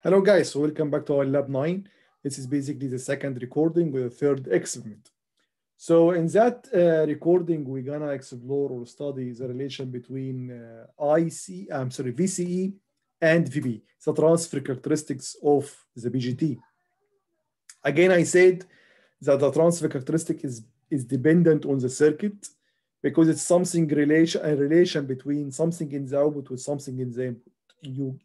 Hello guys, so welcome back to our lab 9. This is basically the second recording with the third experiment. So in that uh, recording, we're gonna explore or study the relation between uh, IC, I'm sorry, VCE and VB, the transfer characteristics of the BJT. Again, I said that the transfer characteristic is, is dependent on the circuit because it's something relation, a relation between something in the output with something in the input. You,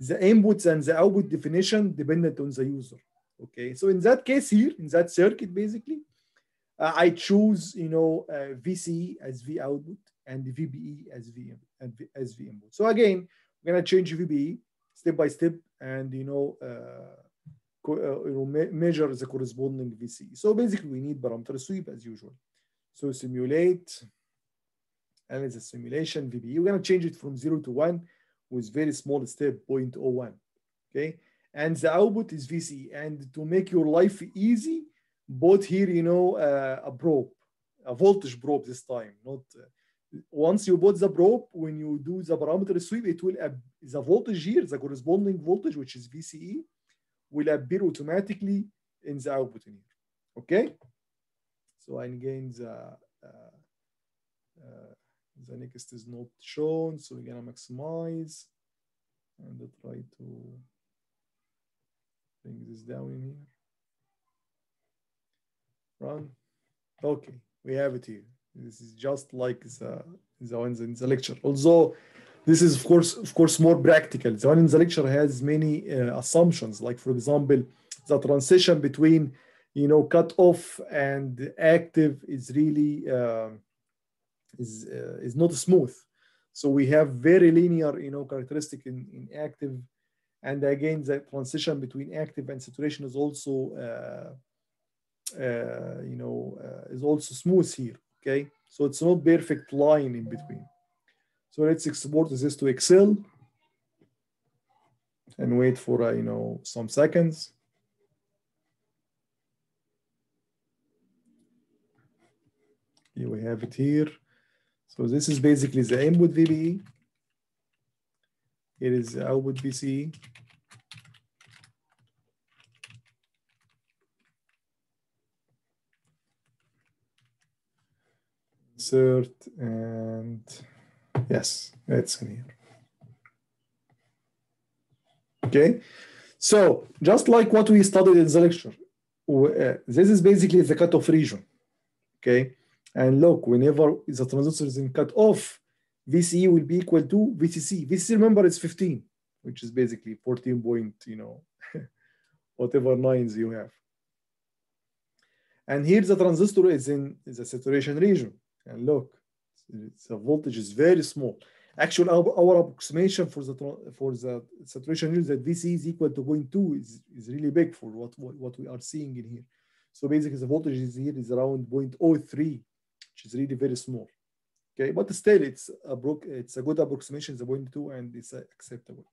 the inputs and the output definition dependent on the user. Okay, so in that case here, in that circuit, basically, uh, I choose, you know, uh, VCE as V output and VBE as V as V input. So again, we're gonna change VBE step by step, and you know, uh, me measure the corresponding VCE. So basically, we need parameter sweep as usual. So simulate, and it's a simulation VBE. We're gonna change it from zero to one with very small step 0.01 okay? And the output is VC and to make your life easy bought here you know uh, a probe a voltage probe this time not uh, once you bought the probe when you do the parameter sweep it will uh, the voltage here the corresponding voltage which is VCE will appear automatically in the output in here okay? So again the uh, the next is not shown? So we're gonna maximize and try to bring this down in here. Run. Okay we have it here. This is just like the, the ones in the lecture. Although this is of course of course more practical. The one in the lecture has many uh, assumptions like for example the transition between you know cut off and active is really uh, is uh, is not smooth. So we have very linear you know characteristic in, in active. And again the transition between active and saturation is also uh, uh, you know uh, is also smooth here okay? So it's not perfect line in between. So let's export this to excel and wait for uh, you know some seconds. Here we have it here so this is basically the input VBE. It is output VCE. Insert and yes, it's in here. Okay, so just like what we studied in the lecture, uh, this is basically the cutoff region. Okay, and look, whenever the transistor is in cut off, VCE will be equal to VCC. VCC, remember, is 15, which is basically 14 point, you know, whatever nines you have. And here the transistor is in the saturation region. And look, the voltage is very small. Actually, our, our approximation for the for the saturation region that VCE is equal to 0.2 is, is really big for what, what, what we are seeing in here. So basically, the voltage is here is around 0.03 which is really very small. Okay, but still it's a it's a good approximation, the point two, and it's acceptable.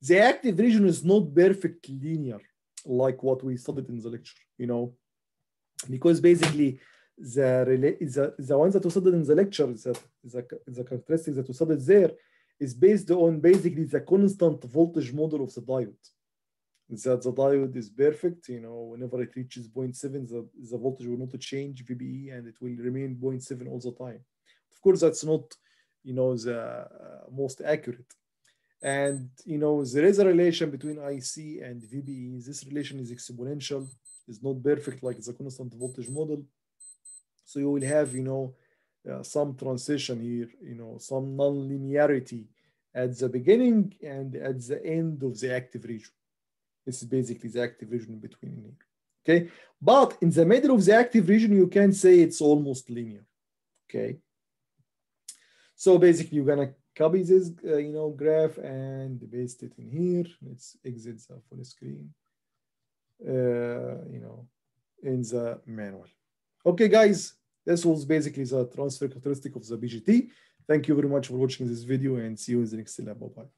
The active region is not perfect linear like what we studied in the lecture, you know, because basically the the, the ones that we studied in the lecture, the, the, the characteristics that we studied there is based on basically the constant voltage model of the diode that the diode is perfect. You know, whenever it reaches 0.7, the, the voltage will not change VBE and it will remain 0.7 all the time. Of course, that's not, you know, the uh, most accurate. And, you know, there is a relation between IC and VBE. This relation is exponential, It's not perfect like the constant voltage model. So you will have, you know, uh, some transition here, you know, some non-linearity at the beginning and at the end of the active region. This is basically the active region between here. Okay, but in the middle of the active region, you can say it's almost linear. Okay, so basically you're gonna copy this, uh, you know, graph and paste it in here. Let's exit the full screen. Uh, you know, in the manual. Okay, guys, this was basically the transfer characteristic of the BJT. Thank you very much for watching this video and see you in the next lab. Bye-bye.